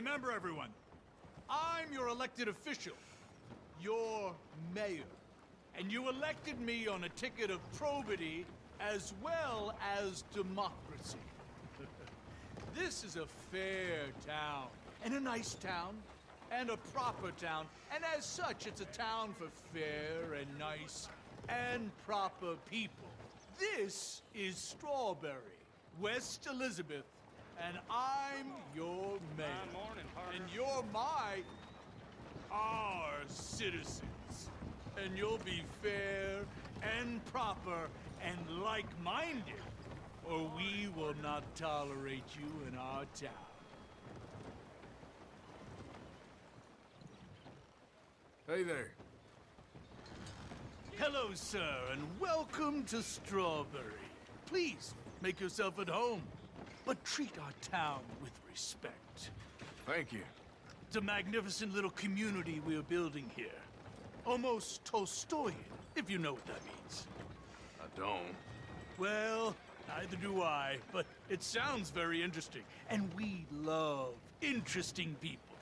Remember, everyone, I'm your elected official, your mayor. And you elected me on a ticket of probity as well as democracy. this is a fair town, and a nice town, and a proper town, and as such, it's a town for fair and nice and proper people. This is Strawberry, West Elizabeth, and I'm your mayor. Fine morning, partner. And you're my, our citizens. And you'll be fair and proper and like-minded, or we will not tolerate you in our town. Hey there. Hello, sir, and welcome to Strawberry. Please, make yourself at home, but treat our town with respect. Thank you. It's a magnificent little community we are building here. Almost Tolstoyan, if you know what that means. I don't. Well, neither do I, but it sounds very interesting. And we love interesting people.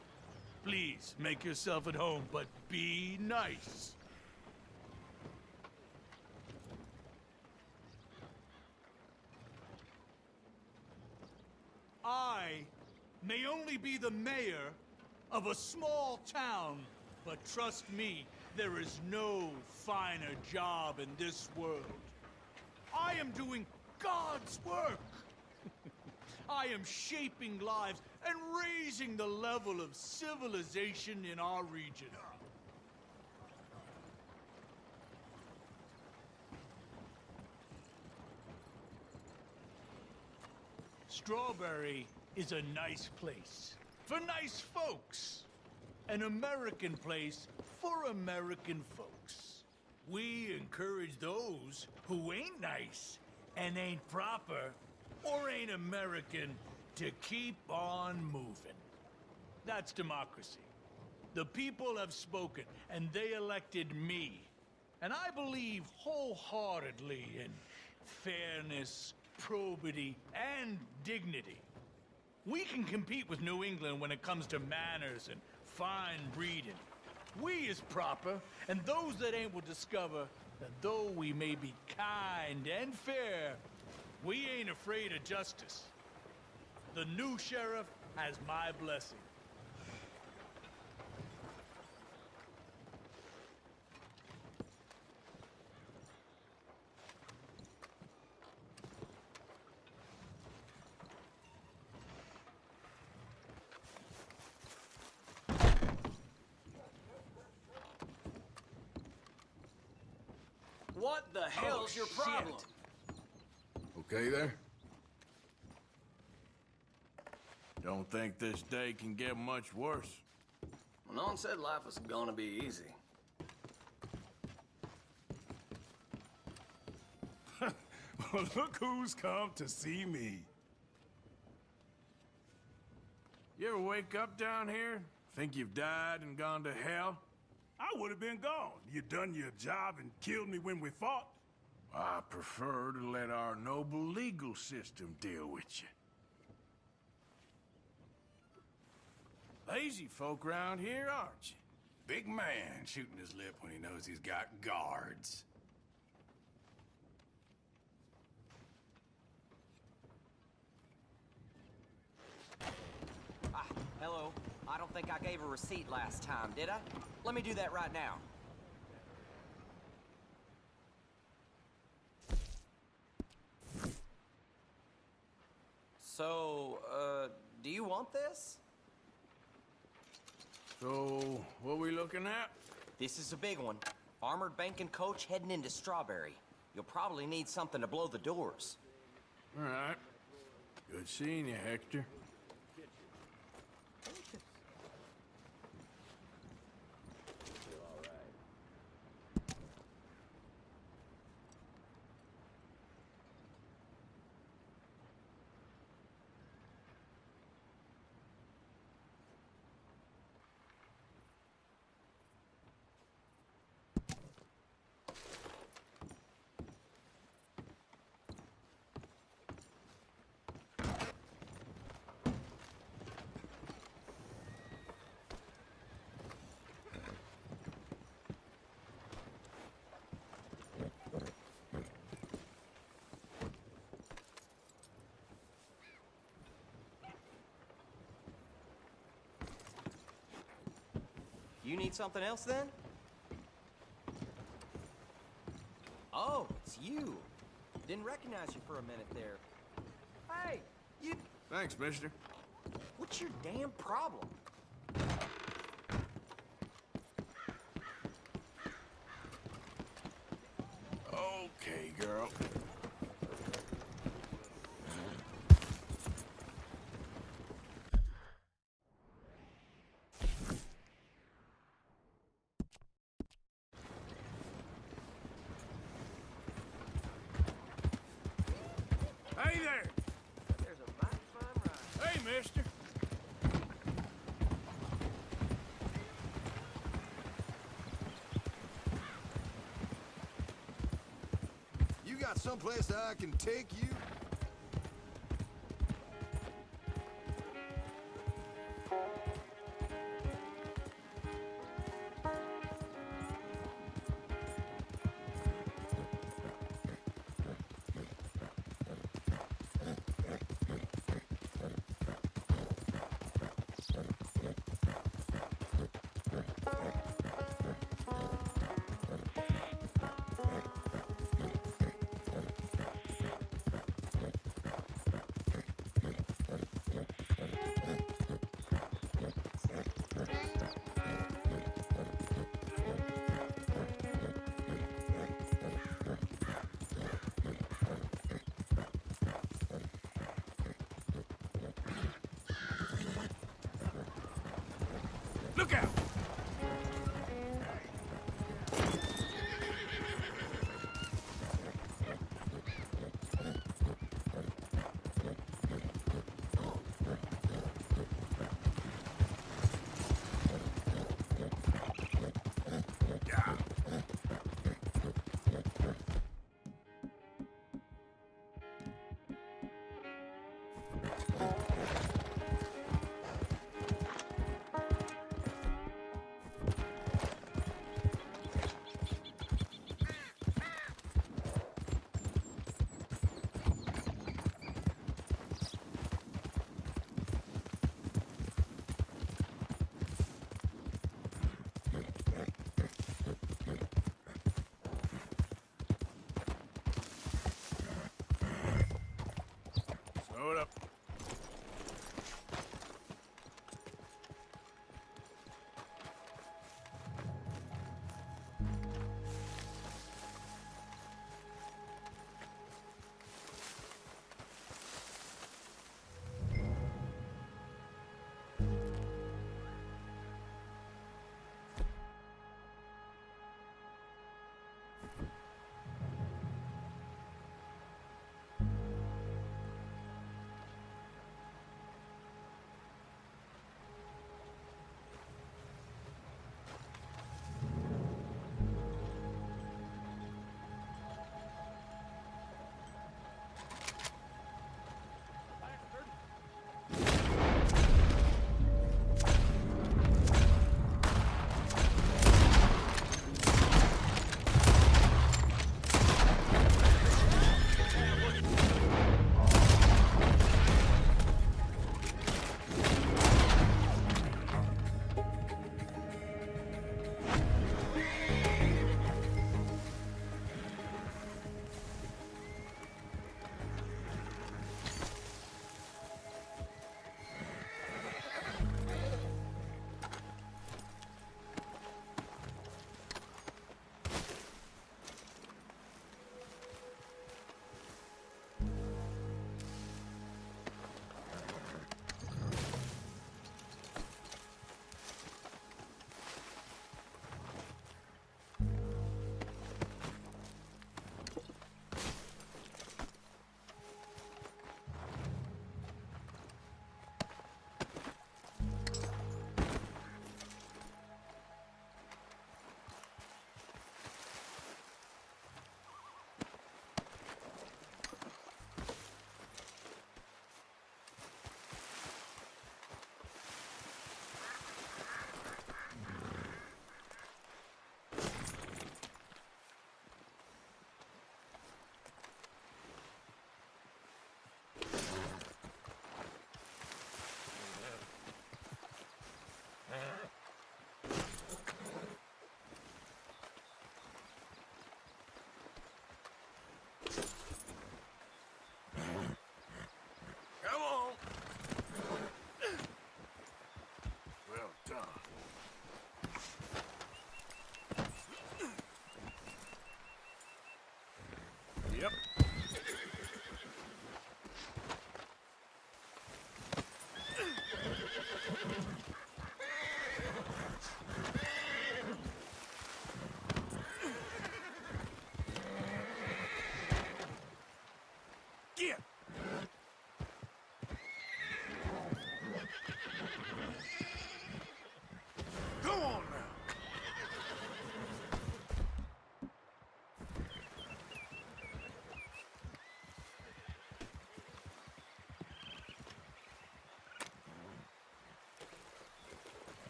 Please, make yourself at home, but be nice. I may only be the mayor of a small town, but trust me, there is no finer job in this world. I am doing God's work. I am shaping lives and raising the level of civilization in our region. Strawberry is a nice place for nice folks. An American place for American folks. We encourage those who ain't nice and ain't proper or ain't American to keep on moving. That's democracy. The people have spoken, and they elected me. And I believe wholeheartedly in fairness, probity, and dignity. We can compete with New England when it comes to manners and fine breeding. We is proper, and those that ain't will discover that though we may be kind and fair, we ain't afraid of justice. The new sheriff has my blessing. What the hell's your oh, problem? Okay there? Don't think this day can get much worse. Well, no one said life was gonna be easy. Well, look who's come to see me. You ever wake up down here? Think you've died and gone to hell? I would have been gone. You done your job and killed me when we fought. I prefer to let our noble legal system deal with you. Lazy folk round here, aren't you? Big man shooting his lip when he knows he's got guards. Ah, hello. I don't think I gave a receipt last time, did I? Let me do that right now. So, uh, do you want this? So, what are we looking at? This is a big one. Armored banking coach heading into Strawberry. You'll probably need something to blow the doors. All right. Good seeing you, Hector. You need something else then? Oh, it's you. Didn't recognize you for a minute there. Hey, you. Thanks, mister. What's your damn problem? Okay, girl. Hey there! There's a mighty fine ride. Hey, mister! You got someplace that I can take you? Look out!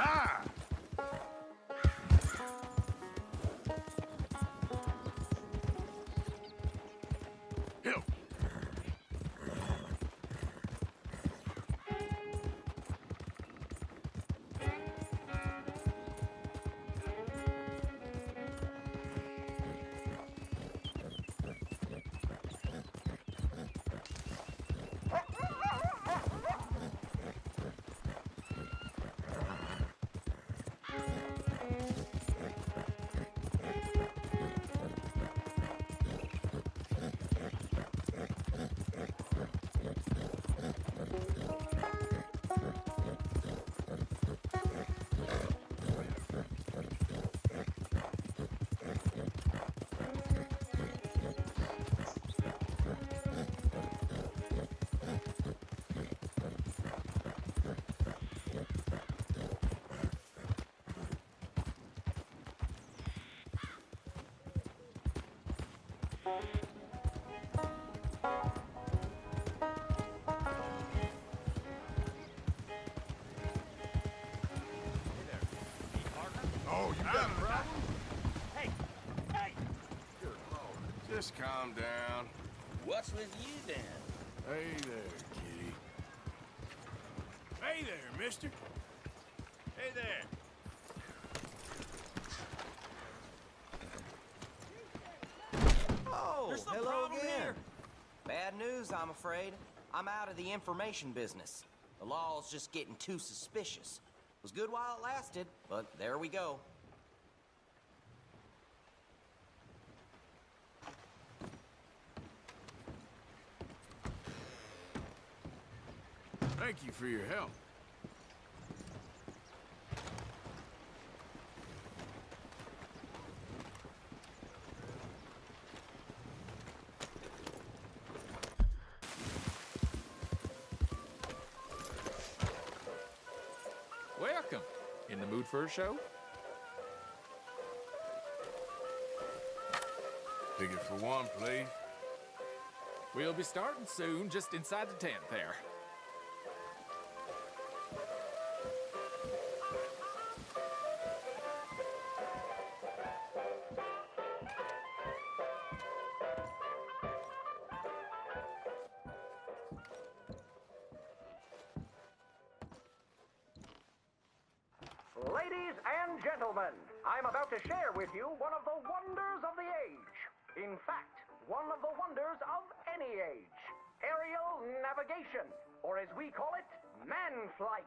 Ah! Oh, you got a problem? Hey, hey! Just calm down. What's with you then? Hey there, kitty. Hey there, mister. Hey there. Oh, There's some hello problem again. here. Bad news, I'm afraid. I'm out of the information business. The law's just getting too suspicious. It Was good while it lasted, but there we go. Thank you for your help. In the mood for a show? Ticket for one, please. We'll be starting soon, just inside the tent there. Ladies and gentlemen, I'm about to share with you one of the wonders of the age. In fact, one of the wonders of any age. Aerial navigation, or as we call it, man flight.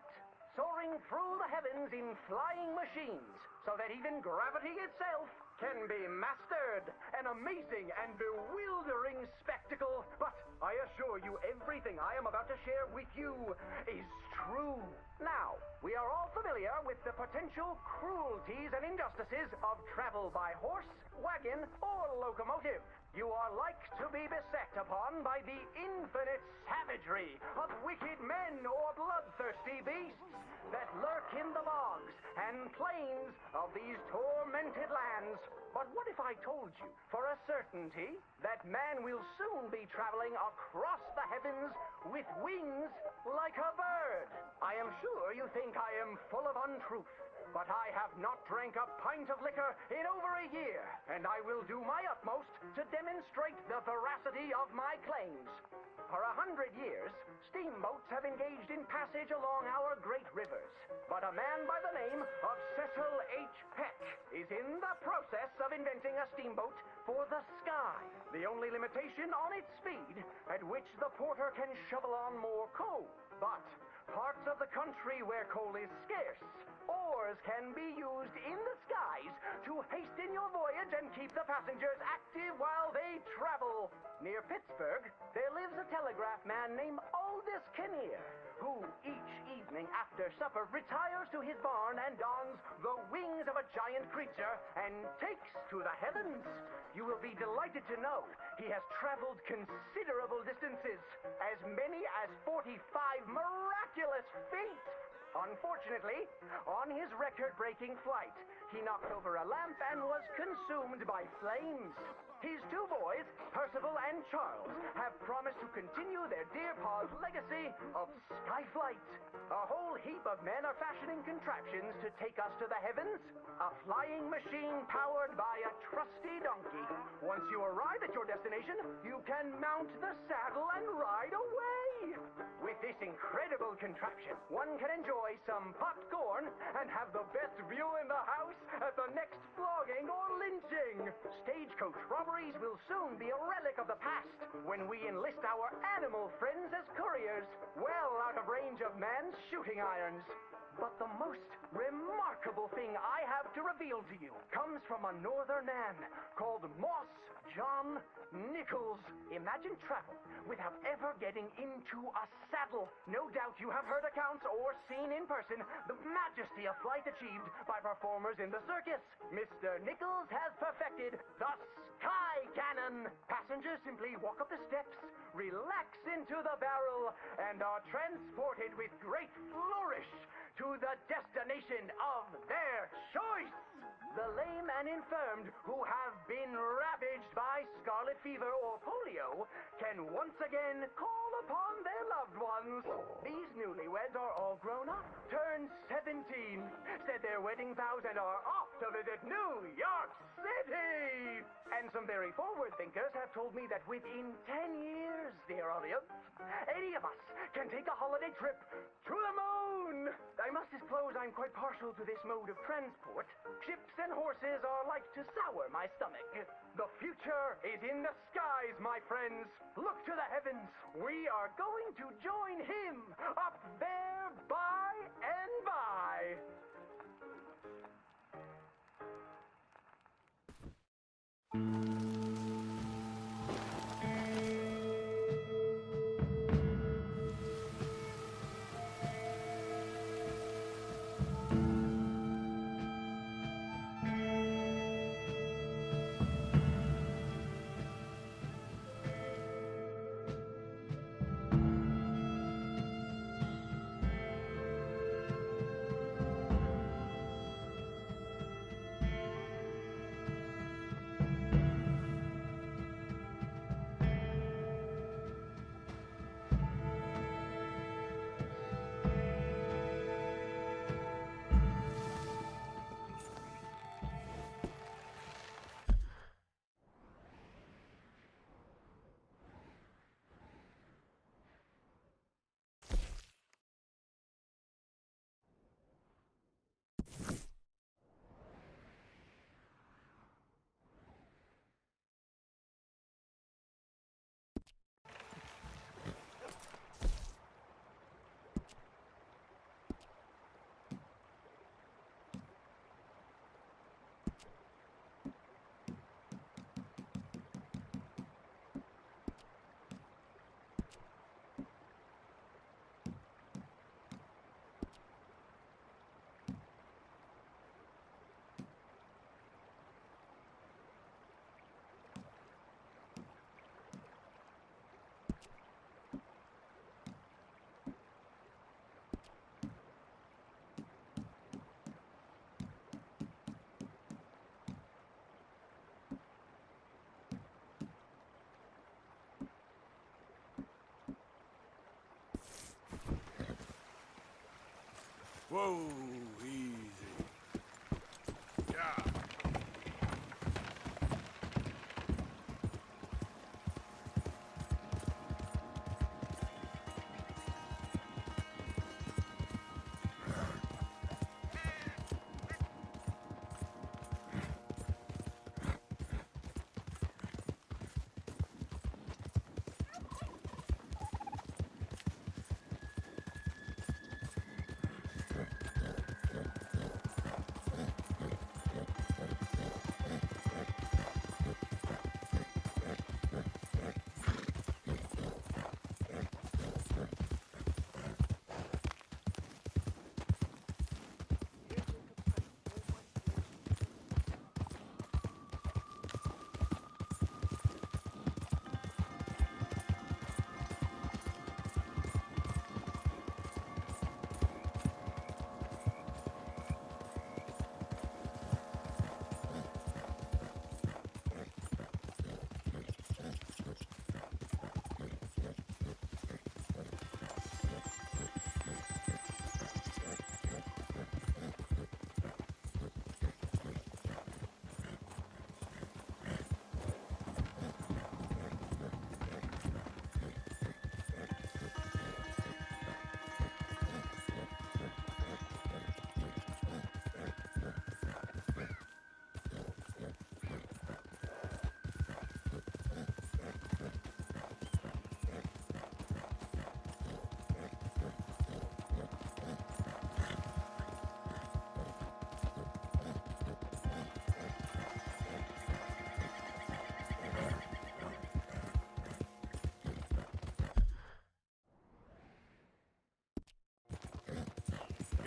Soaring through the heavens in flying machines, so that even gravity itself can be mastered. An amazing and bewildering spectacle. But I assure you, everything I am about to share with you is true. Now, we are all familiar with the potential cruelties and injustices of travel by horse, wagon, or locomotive. You are like to be beset upon by the infinite savagery of wicked men or bloodthirsty beasts that lurk in the bogs and plains of these tormented lands. But what if I told you, for a certainty, that man will soon be traveling across the heavens with wings like a bird? I am sure you think I am full of untruth. But I have not drank a pint of liquor in over a year, and I will do my utmost to demonstrate the veracity of my claims. For a hundred years, steamboats have engaged in passage along our great rivers. But a man by the name of Cecil H. Peck is in the process of inventing a steamboat for the sky. The only limitation on its speed, at which the porter can shovel on more coal. But parts of the country where coal is scarce, oars can be used in the skies to hasten your voyage and keep the passengers active while they travel. Near Pittsburgh, there lives a telegraph man named Aldous Kinnear, who each evening after supper retires to his barn and dons the wings of a giant creature and takes to the heavens. You will be delighted to know he has traveled considerable distances, as many as 45 miraculous feet. Unfortunately, on his record breaking flight, he knocked over a lamp and was consumed by flames. His two boys, Percival and Charles, have promised to continue their dear pa's legacy of sky skyflight. A whole heap of men are fashioning contraptions to take us to the heavens. A flying machine powered by a trusty donkey. Once you arrive at your destination, you can mount the saddle and ride away. With this incredible contraption, one can enjoy some popcorn and have the best view in the house at the next flogging or lynching. Stagecoach robberies will soon be a relic of the past when we enlist our animal friends as couriers, well out of range of man's shooting irons. But the most remarkable thing I have to reveal to you comes from a northern man called Moss John Nichols. Imagine travel without ever getting into a saddle. No doubt you have heard accounts or seen in person the majesty of flight achieved by performers in the circus. Mr. Nichols has perfected the sky cannon. Passengers simply walk up the steps, relax into the barrel, and are transported with great flourish to the destination of their choice. The lame and infirmed who have been ravaged by scarlet fever or polio can once again call upon their loved ones. These newlyweds are all grown up, turned 17, said their wedding vows, and are off to visit New York City. And some very forward thinkers have told me that within 10 years, dear audience, any of us can take a holiday trip to the moon. I must disclose I'm quite partial to this mode of transport. Ships and horses are like to sour my stomach. The future is in the skies, my friends. Look to the heavens. We are going to join him up there by and by. Hmm. you Whoa,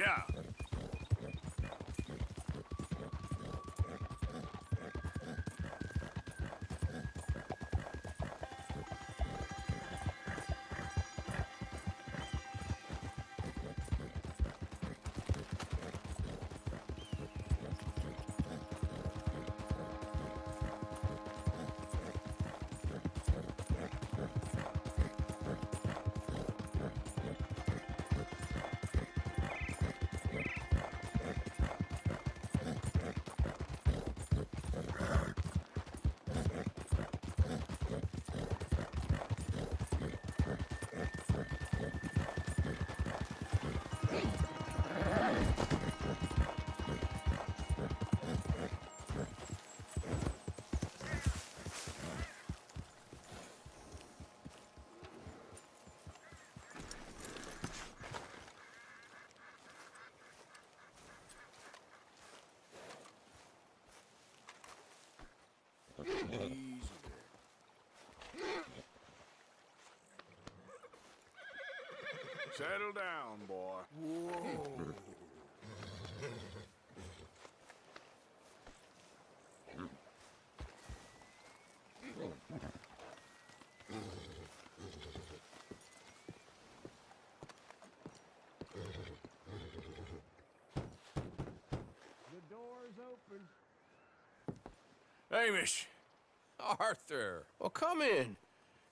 Yeah. Settle down, boy. Whoa. The door's open. Hamish, Arthur, well, come in.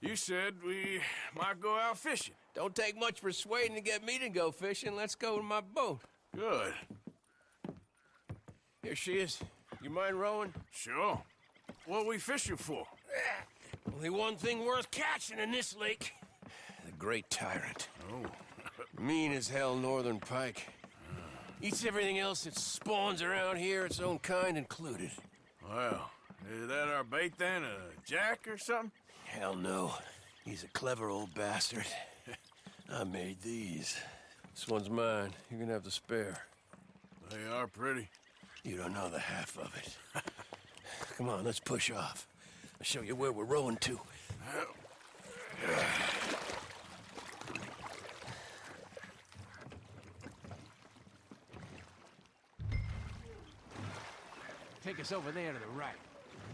you said we might go out fishing. Don't take much persuading to get me to go fishing. Let's go to my boat. Good. Here she is. You mind rowing? Sure. What are we fishing for? Only one thing worth catching in this lake. The Great Tyrant. Oh. Mean as hell northern pike. Ah. Eats everything else that spawns around here, its own kind included. Well, is that our bait then? A jack or something? Hell no. He's a clever old bastard. I made these. This one's mine. You can have the spare. They are pretty. You don't know the half of it. Come on, let's push off. I'll show you where we're rowing to. Take us over there to the right.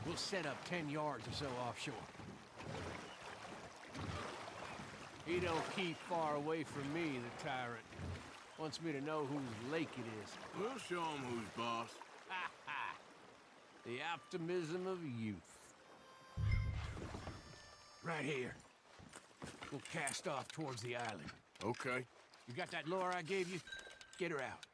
We'll set up 10 yards or so offshore. He don't keep far away from me, the tyrant. Wants me to know whose lake it is. We'll show him who's boss. The optimism of youth. Right here. We'll cast off towards the island. Okay. You got that lure I gave you? Get her out.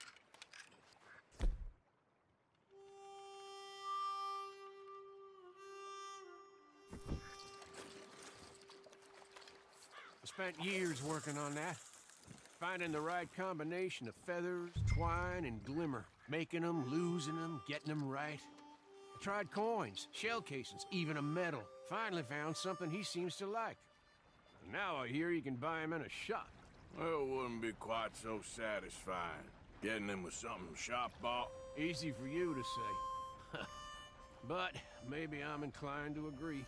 Spent years working on that. Finding the right combination of feathers, twine, and glimmer. Making them, losing them, getting them right. I tried coins, shell casings, even a medal. Finally found something he seems to like. Now I hear you can buy him in a shop. Well, it wouldn't be quite so satisfying. Getting them with something shop bought. Easy for you to say. but maybe I'm inclined to agree.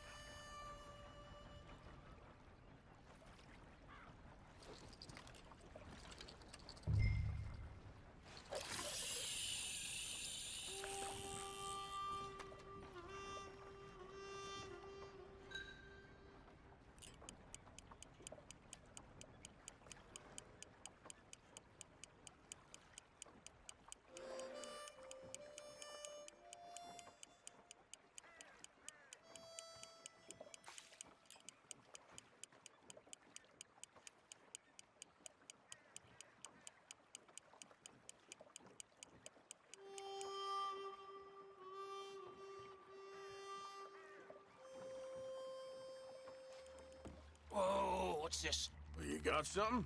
Whoa, this? Well, you got something?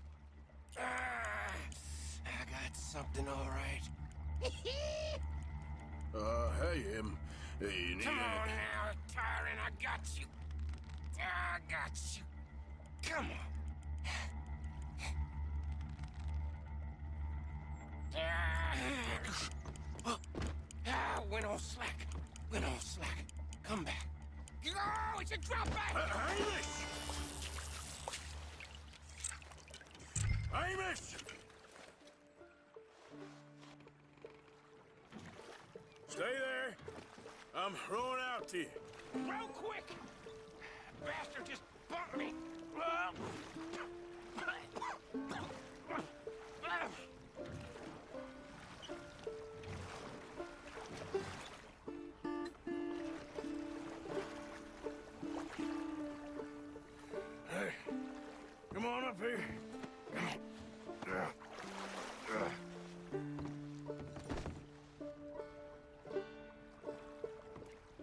Ah, I got something all right. Uh, hey, him. Hey, you need Come on now, tyrant, I got you. I got you. Come on. Ah, ah, went all slack. Went all slack. Come back. Oh, it's a drop back. Uh, Hamish! Stay there. I'm rowing out to you. Real quick! Bastard just bumped me!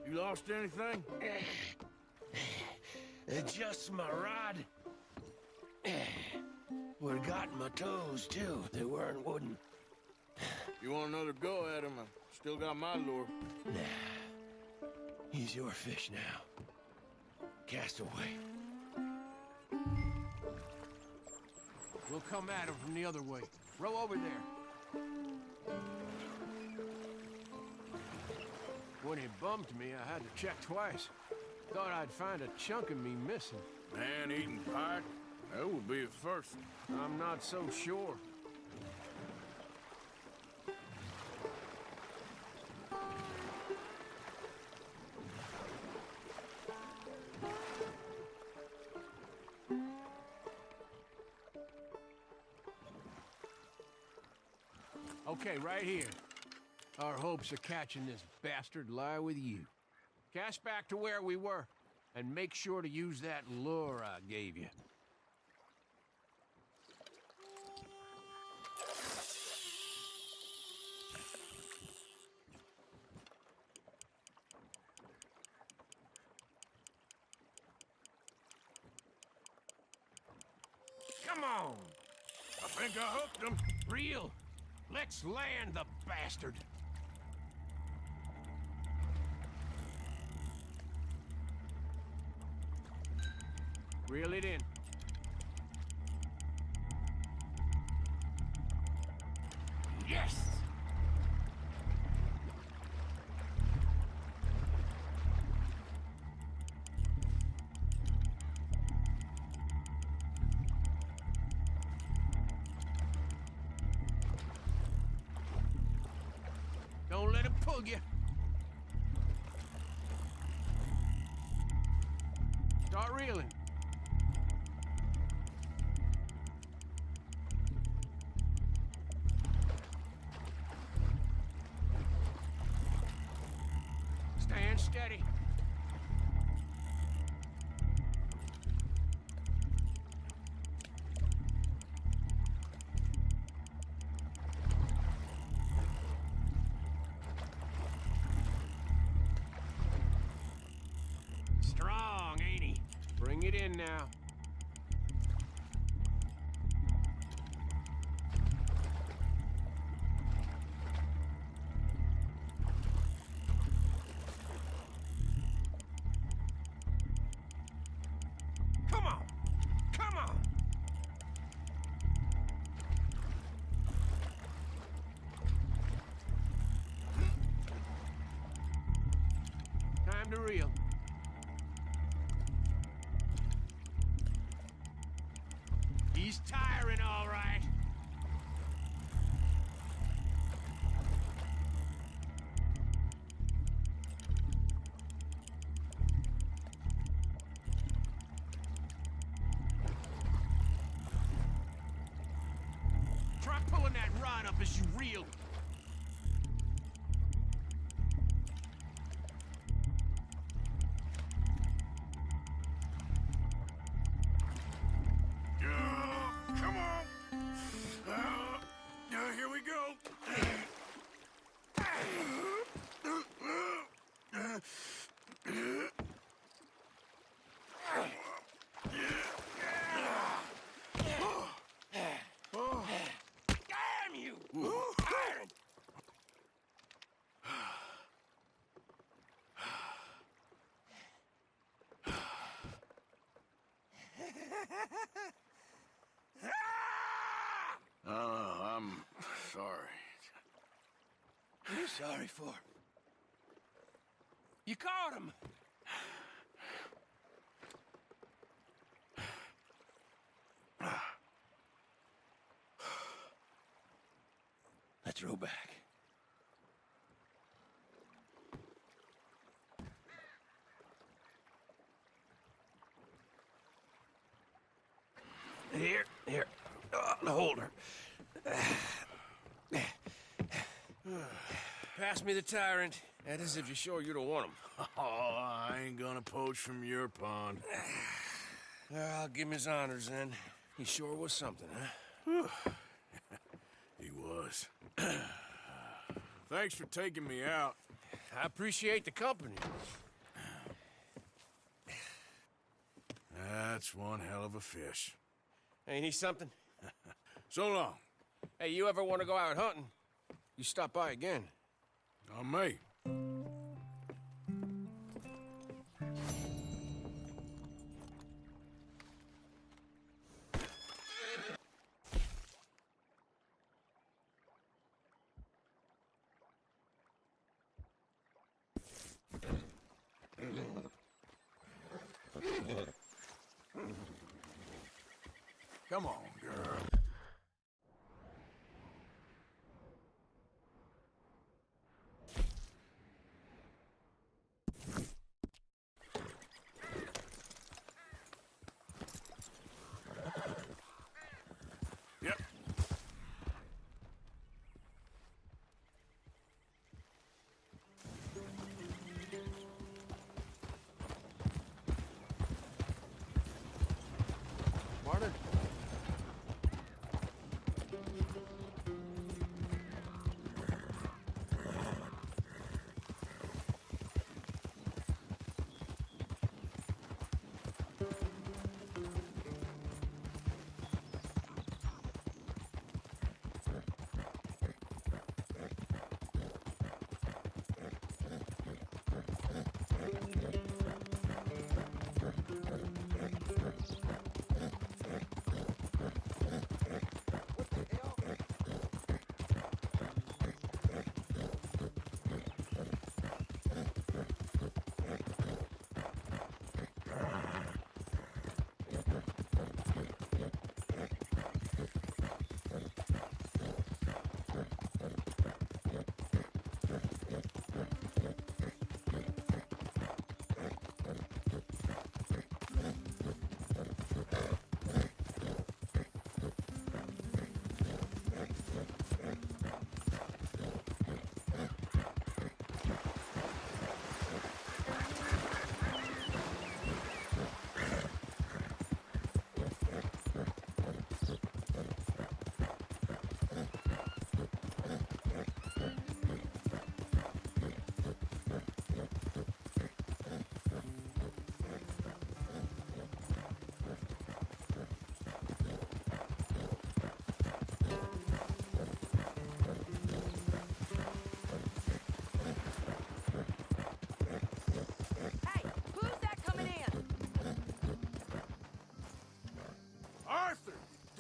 You lost anything? Uh, just my rod. Would've gotten my toes, too. They weren't wooden. You want another go at him? I still got my lure. Nah. He's your fish now. Cast away. We'll come at him from the other way. Row over there. When he bumped me, I had to check twice. Thought I'd find a chunk of me missing. Man-eating pike? That would be a first. I'm not so sure. Okay, right here. Our hopes of catching this bastard lie with you. Cast back to where we were, and make sure to use that lure I gave you. Come on! I think I hooked him. Reel. Let's land the bastard. Reel it in. Reel. He's tiring, all right. Try pulling that rod up as you reel. Oh, I'm sorry. What are you sorry for? You caught him. Ah. Let's row back. Here, here. Uh, the holder. Pass me the tyrant. That is if you're sure you don't want him. Oh, I ain't gonna poach from your pond. I'll ah, give him his honors then. He sure was something, huh? He was. Thanks for taking me out. I appreciate the company. That's one hell of a fish. Ain't he something? So long. Hey, you ever want to go out hunting? You stop by again. On me. Come on.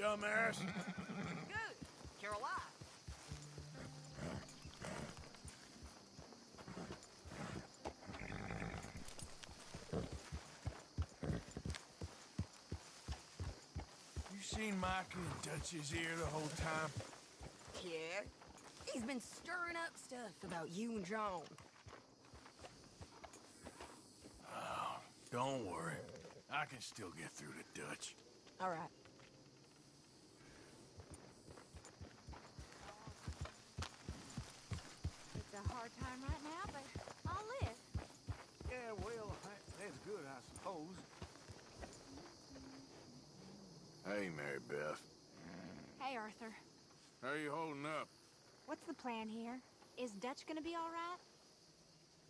Dumbass. Good. You're alive. You seen Micah and Dutch's ear the whole time? Yeah. He's been stirring up stuff about you and John. Oh, Don't worry. I can still get through to Dutch. All right. It's a hard time right now, but I'll live. Yeah, well, that, that's good, I suppose. Hey, Mary Beth. Hey, Arthur. How you holding up? What's the plan here? Is Dutch gonna be all right?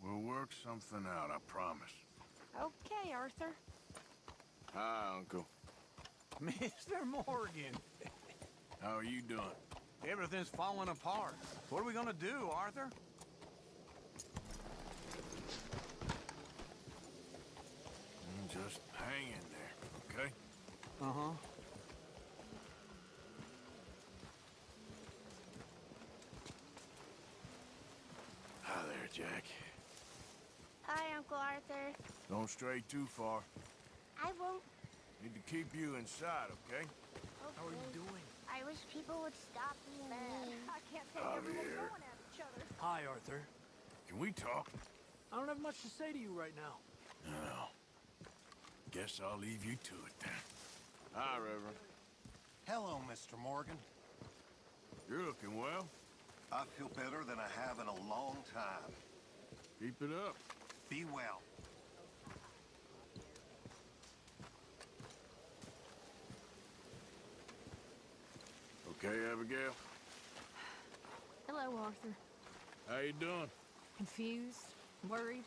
We'll work something out, I promise. Okay, Arthur. Hi, Uncle. Mr. Morgan. How are you doing? Everything's falling apart. What are we gonna do, Arthur? Mm, Just hang in there, okay? Uh-huh. Hi there, Jack. Hi, Uncle Arthur. Don't stray too far. I won't. Need to keep you inside, okay? How are you doing? I wish people would stop being mean. I can't take everyone everyone going at each other. Hi, Arthur. Can we talk? I don't have much to say to you right now. No. Guess I'll leave you to it then. Hi, Reverend. Hello, Mr. Morgan. You're looking well. I feel better than I have in a long time. Keep it up. Be well. Okay, Abigail? Hello, Arthur. How you doing? Confused? Worried?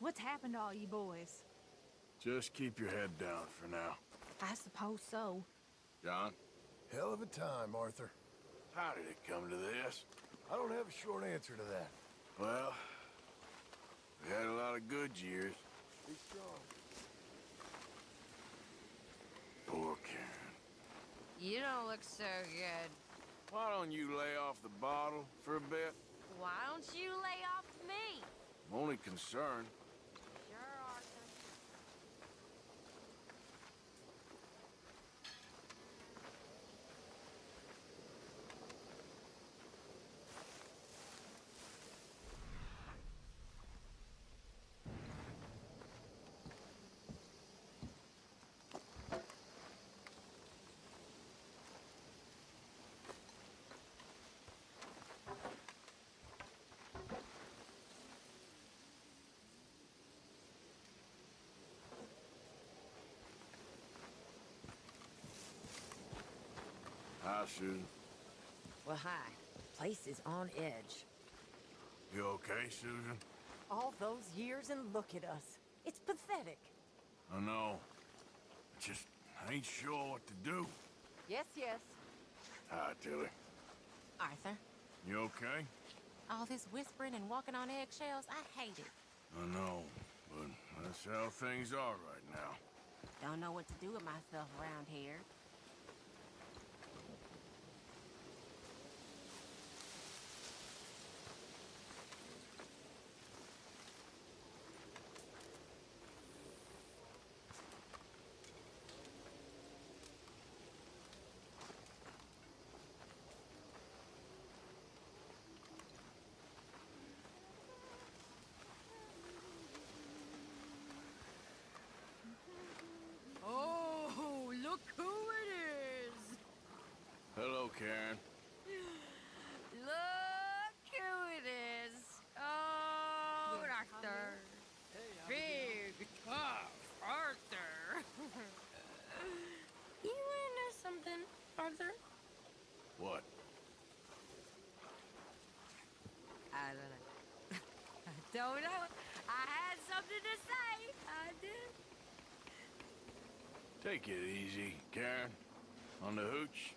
What's happened to all you boys? Just keep your head down for now. I suppose so. John? Hell of a time, Arthur. How did it come to this? I don't have a short answer to that. Well, we had a lot of good years. Be strong. Poor Karen. You don't look so good. Why don't you lay off the bottle for a bit? Why don't you lay off me? I'm only concerned. Sure, Arthur. Hi, Susan. Well, hi. Place is on edge. You okay, Susan? All those years and look at us. It's pathetic. I know. I just ain't sure what to do. Yes, yes. Hi, Tilly. Arthur, You okay? all this whispering and walking on eggshells, I hate it. I know, but that's how things are right now. Don't know what to do with myself around here. Oh, look who it is! Hello, Karen. Look who it is! Oh, Arthur. Big, tough Arthur. You wanna know something, Arthur? What? I don't know. I don't know. I had something to say. I did. Take it easy, Karen. On the hooch.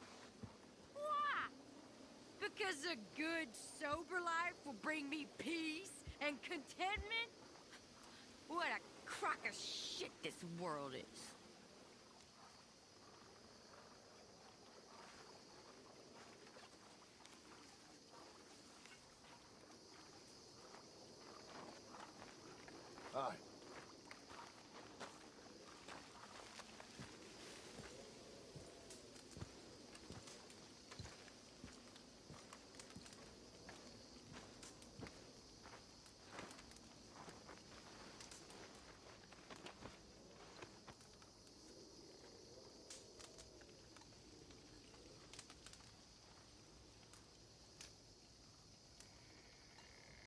Because a good, sober life will bring me peace and contentment? What a crock of shit this world is.